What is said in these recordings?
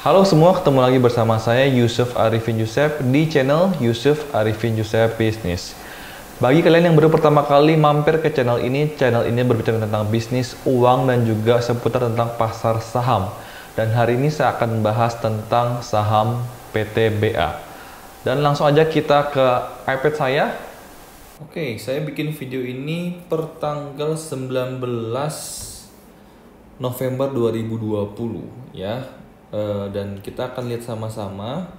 Halo semua, ketemu lagi bersama saya Yusuf Arifin Yusuf di channel Yusuf Arifin Yusuf Business. Bagi kalian yang baru pertama kali mampir ke channel ini, channel ini berbicara tentang bisnis, uang, dan juga seputar tentang pasar saham. Dan hari ini saya akan membahas tentang saham PTBA. Dan langsung aja kita ke iPad saya. Oke, saya bikin video ini per tanggal 19 November 2020 ya uh, dan kita akan lihat sama-sama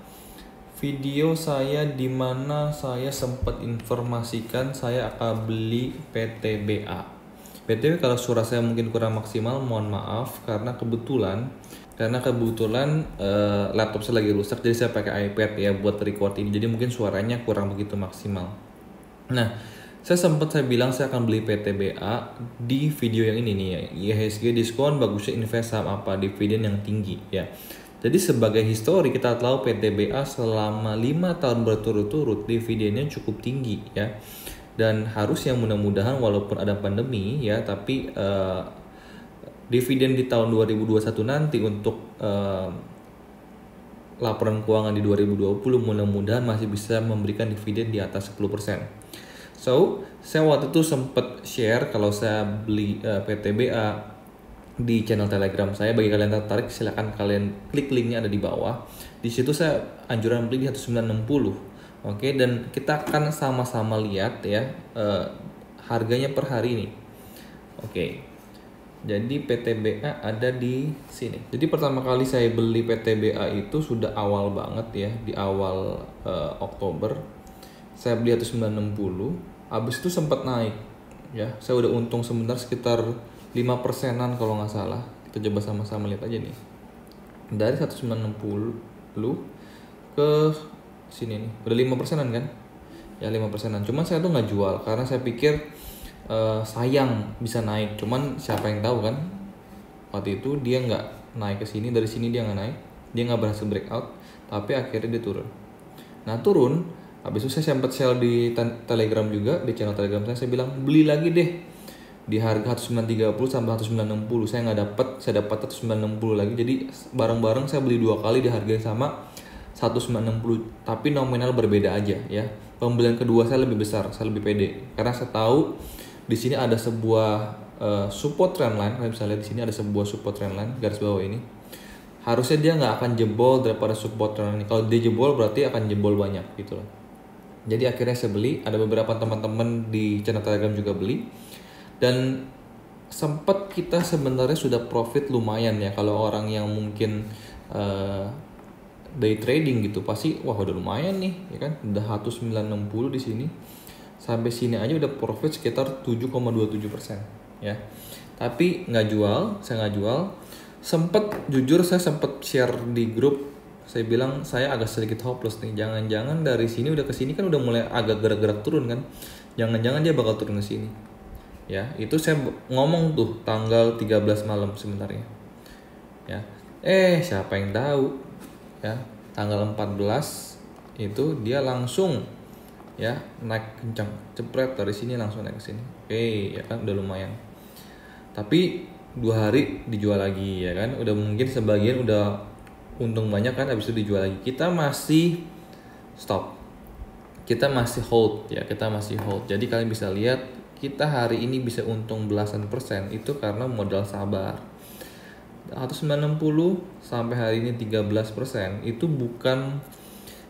video saya di mana saya sempat informasikan saya akan beli PTBA. PTB kalau suara saya mungkin kurang maksimal, mohon maaf karena kebetulan karena kebetulan uh, laptop saya lagi rusak jadi saya pakai iPad ya buat record ini jadi mungkin suaranya kurang begitu maksimal. Nah, saya sempat saya bilang saya akan beli PTBA di video yang ini nih ya. IHSG diskon bagusnya invest saham apa dividen yang tinggi ya. Jadi sebagai histori kita tahu PTBA selama lima tahun berturut-turut dividennya cukup tinggi ya. Dan harus yang mudah-mudahan walaupun ada pandemi ya tapi uh, dividen di tahun 2021 nanti untuk uh, laporan keuangan di 2020 mudah-mudahan masih bisa memberikan dividen di atas 10%. So, saya waktu itu sempat share kalau saya beli uh, eh, PTBA di channel Telegram saya. Bagi kalian tertarik, silahkan kalian klik linknya ada di bawah. Di situ saya anjuran beli di 1960. Oke, dan kita akan sama-sama lihat ya uh, harganya per hari ini. Oke. Jadi PTBA ada di sini. Jadi pertama kali saya beli PTBA itu sudah awal banget ya, di awal uh, Oktober. Saya beli 1960 habis itu sempat naik ya. Saya udah untung sebentar sekitar 5 persenan kalau nggak salah. Kita coba sama-sama lihat aja nih. Dari 1960 ke sini nih. Udah 5 persenan kan? Ya 5 persenan. Cuman saya tuh nggak jual karena saya pikir uh, sayang bisa naik. Cuman siapa yang tahu kan? Waktu itu dia nggak naik ke sini dari sini dia nggak naik. Dia nggak berhasil breakout tapi akhirnya dia turun. Nah turun Habis itu saya sempat share di Telegram juga, di channel Telegram saya, saya bilang beli lagi deh. Di harga 1930 sampai 1960 saya nggak dapat saya dapat 1960 lagi. Jadi bareng-bareng saya beli dua kali di harga yang sama 1960 tapi nominal berbeda aja ya. Pembelian kedua saya lebih besar saya lebih pede. Karena saya tahu di sini ada sebuah uh, support trendline kalian bisa lihat di sini ada sebuah support trendline garis bawah ini. Harusnya dia nggak akan jebol daripada support trendline kalau dia jebol berarti akan jebol banyak gitu loh jadi akhirnya saya beli. Ada beberapa teman-teman di channel telegram juga beli. Dan sempat kita sebenarnya sudah profit lumayan ya. Kalau orang yang mungkin uh, day trading gitu pasti wah udah lumayan nih ya kan? Udah 1960 di sini. Sampai sini aja udah profit sekitar 7,27 persen ya. Tapi nggak jual saya nggak jual. Sempet jujur saya sempet share di grup saya bilang saya agak sedikit hopeless nih. Jangan-jangan dari sini udah ke sini kan udah mulai agak gerak-gerak turun kan? Jangan-jangan dia bakal turun ke sini. Ya itu saya ngomong tuh tanggal 13 malam sebenarnya. Ya eh siapa yang tahu? Ya tanggal 14 itu dia langsung ya naik kencang cepret dari sini langsung naik ke sini. Oke ya kan udah lumayan. Tapi dua hari dijual lagi ya kan? Udah mungkin sebagian udah untung banyak kan habis itu dijual lagi. Kita masih stop. Kita masih hold ya. Kita masih hold. Jadi kalian bisa lihat kita hari ini bisa untung belasan persen. Itu karena modal sabar. 190 sampai hari ini 13 persen itu bukan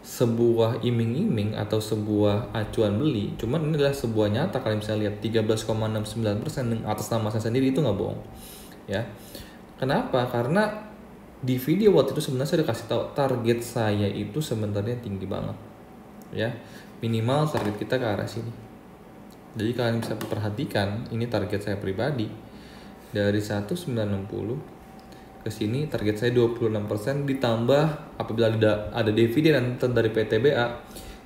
sebuah iming-iming atau sebuah acuan beli. Cuman ini adalah sebuah nyata kalian bisa lihat. 13,69 persen atas nama saya sendiri itu nggak bohong ya. Kenapa? Karena di video waktu itu sebenarnya saya udah kasih tahu target saya itu sebenarnya tinggi banget ya. Minimal target kita ke arah sini. Jadi kalian bisa perhatikan ini target saya pribadi. Dari 1960 ke sini target saya 26% ditambah apabila ada ada dividen dari PTBA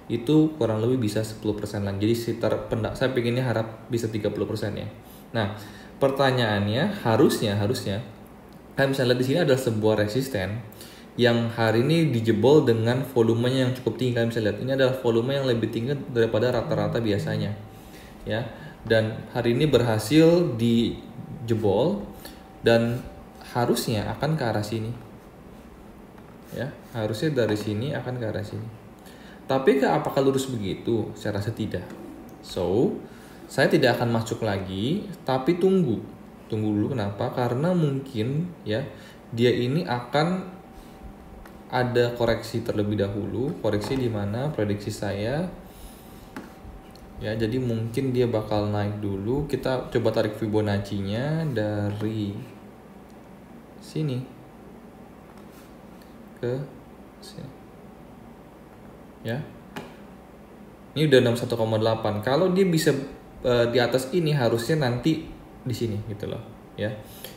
itu kurang lebih bisa 10% lagi. Jadi sekitar pendak saya pengennya harap bisa 30% ya. Nah pertanyaannya harusnya harusnya kalian bisa lihat di sini adalah sebuah resisten yang hari ini dijebol dengan volumenya yang cukup tinggi kalian bisa lihat ini adalah volume yang lebih tinggi daripada rata-rata biasanya ya. Dan hari ini berhasil dijebol dan harusnya akan ke arah sini ya. Harusnya dari sini akan ke arah sini. Tapi ke apakah lurus begitu? Saya rasa tidak. So saya tidak akan masuk lagi tapi tunggu tunggu dulu kenapa? Karena mungkin ya dia ini akan ada koreksi terlebih dahulu koreksi di mana prediksi saya ya jadi mungkin dia bakal naik dulu. Kita coba tarik Fibonacci nya dari sini ke sini ya. Ini udah 61,8 kalau dia bisa uh, di atas ini harusnya nanti di sini gitu loh ya.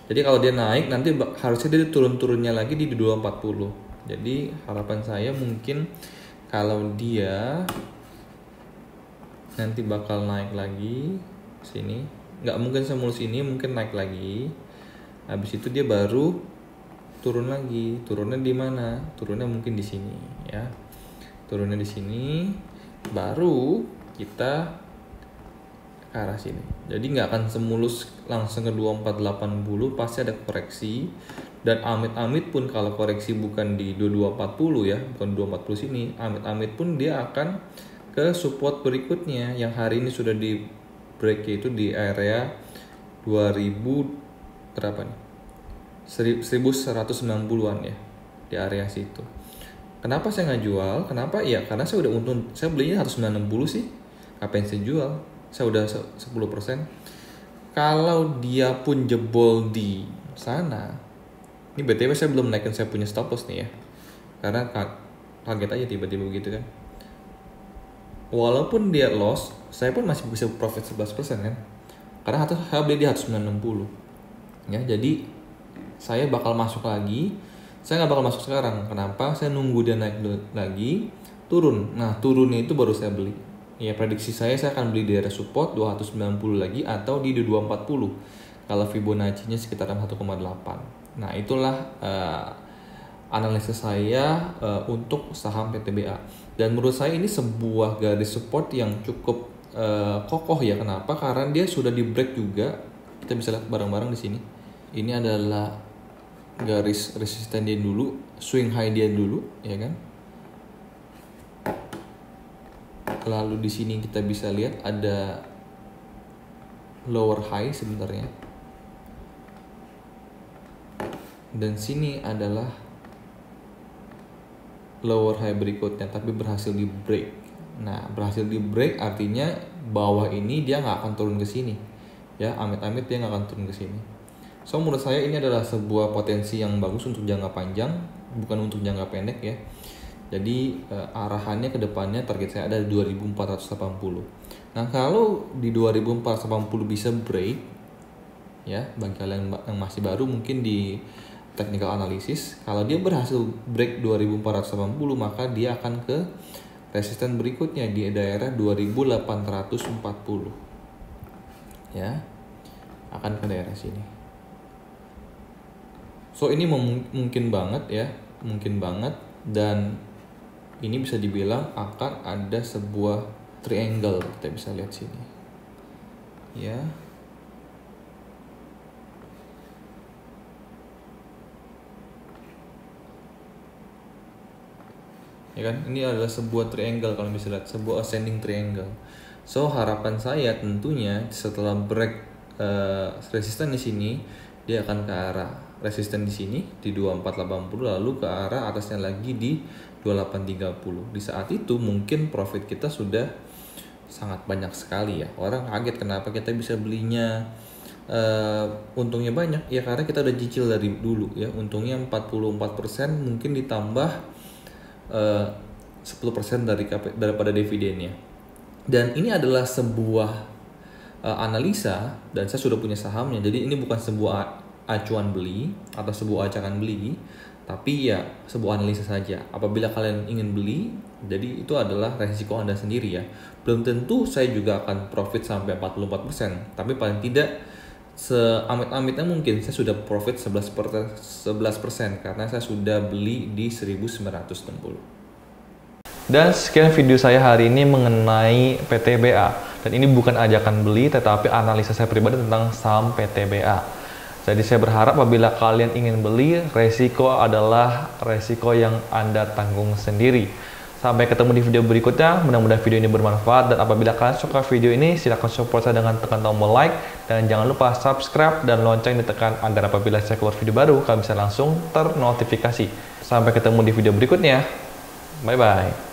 Jadi kalau dia naik nanti harusnya dia turun-turunnya lagi di 240 jadi harapan saya mungkin kalau dia nanti bakal naik lagi sini nggak mungkin semulus ini mungkin naik lagi. Habis itu dia baru turun lagi. Turunnya di mana? Turunnya mungkin di sini ya. Turunnya di sini baru kita ke arah sini. Jadi nggak akan semulus langsung ke 2480 pasti ada koreksi dan amit-amit pun kalau koreksi bukan di 2240 ya, bukan 240 sini, amit-amit pun dia akan ke support berikutnya yang hari ini sudah di break itu di area 2000 berapa nih? 1190-an ya di area situ. Kenapa saya nggak jual? Kenapa? Ya karena saya udah untung. Saya belinya harus 960 sih. Ngapain saya jual? Saya udah 10% kalau dia pun jebol di sana ini btw saya belum naikin saya punya stop loss nih ya. Karena kaget aja tiba-tiba begitu kan. Walaupun dia loss saya pun masih bisa profit 11% kan. Karena harus saya beli di 960 ya jadi saya bakal masuk lagi. Saya nggak bakal masuk sekarang. Kenapa? Saya nunggu dia naik lagi turun. Nah turunnya itu baru saya beli ya prediksi saya saya akan beli di area support 290 lagi atau di 240 kalau Fibonacci-nya sekitar 1,8 nah itulah uh, analisis saya uh, untuk saham PTBA dan menurut saya ini sebuah garis support yang cukup uh, kokoh ya. Kenapa? Karena dia sudah di break juga. Kita bisa lihat bareng-bareng di sini. Ini adalah garis resisten dia dulu swing high dia dulu ya kan lalu di sini kita bisa lihat ada lower high sebenarnya. Dan sini adalah lower high berikutnya tapi berhasil di break. Nah berhasil di break artinya bawah ini dia nggak akan turun ke sini. Ya amit-amit dia nggak akan turun ke sini. So menurut saya ini adalah sebuah potensi yang bagus untuk jangka panjang bukan untuk jangka pendek ya jadi uh, arahannya ke depannya target saya ada 2480. Nah, kalau di 2480 bisa break ya, bagi kalian yang masih baru mungkin di technical analysis, kalau dia berhasil break 2480 maka dia akan ke resisten berikutnya di daerah 2840. Ya. Akan ke daerah sini. So ini mungkin banget ya, mungkin banget dan ini bisa dibilang akan ada sebuah triangle. Kita bisa lihat sini. Ya. Ya kan? Ini adalah sebuah triangle kalau bisa lihat. Sebuah ascending triangle. So harapan saya tentunya setelah break uh, resisten di sini dia akan ke arah resisten di sini di 2480 lalu ke arah atasnya lagi di 2830 di saat itu mungkin profit kita sudah sangat banyak sekali ya. Orang kaget kenapa kita bisa belinya uh, untungnya banyak? Ya karena kita udah cicil dari dulu ya. Untungnya 44% mungkin ditambah uh, 10% dari daripada dividennya. Dan ini adalah sebuah uh, analisa dan saya sudah punya sahamnya. Jadi ini bukan sebuah acuan beli atau sebuah acakan beli tapi ya sebuah analisa saja. Apabila kalian ingin beli, jadi itu adalah resiko Anda sendiri ya. Belum tentu saya juga akan profit sampai 44%, tapi paling tidak seamit-amitnya mungkin saya sudah profit 11 11% karena saya sudah beli di 1960. Dan sekian video saya hari ini mengenai PTBA. Dan ini bukan ajakan beli, tetapi analisa saya pribadi tentang saham PTBA. Jadi saya berharap apabila kalian ingin beli, resiko adalah resiko yang Anda tanggung sendiri. Sampai ketemu di video berikutnya. Mudah-mudahan video ini bermanfaat dan apabila kalian suka video ini, silahkan support saya dengan tekan tombol like dan jangan lupa subscribe dan lonceng ditekan agar apabila saya keluar video baru, kalian bisa langsung ternotifikasi. Sampai ketemu di video berikutnya. Bye bye.